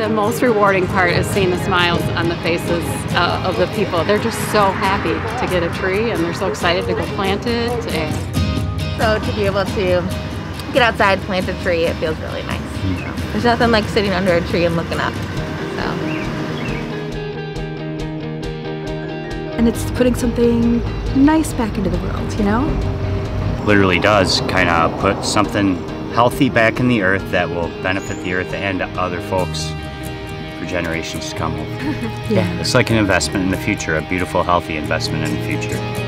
The most rewarding part is seeing the smiles on the faces uh, of the people. They're just so happy to get a tree and they're so excited to go plant it. And So to be able to get outside, plant a tree, it feels really nice. There's nothing like sitting under a tree and looking up. So and it's putting something nice back into the world, you know? literally does kind of put something healthy back in the earth that will benefit the earth and other folks for generations to come. Yeah. It's like an investment in the future, a beautiful, healthy investment in the future.